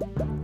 Bye.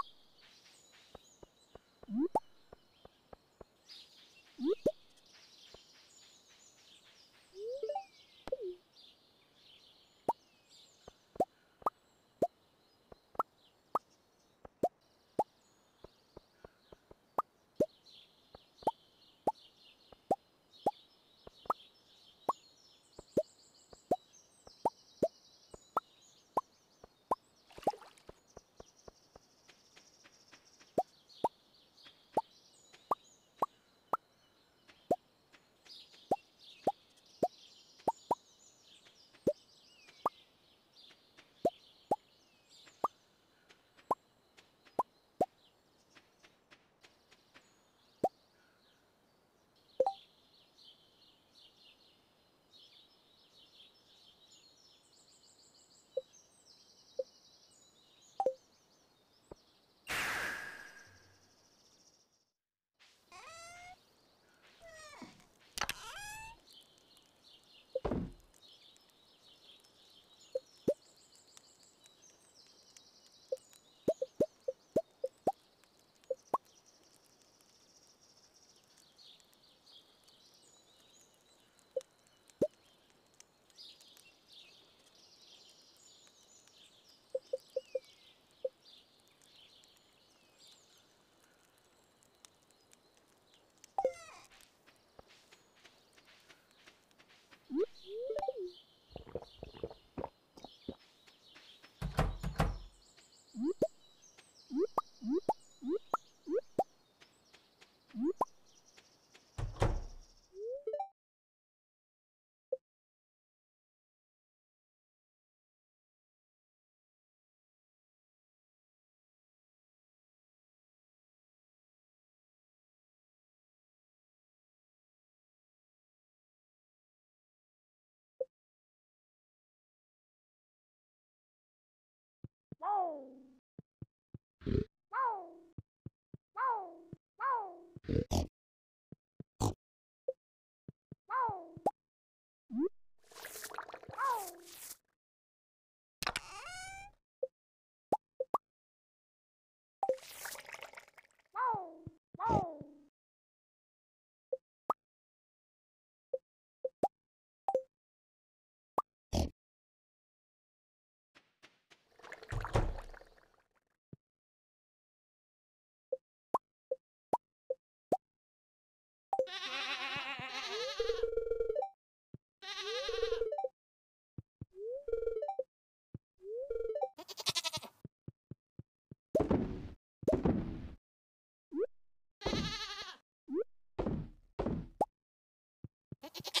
Wow. Ha ha ha!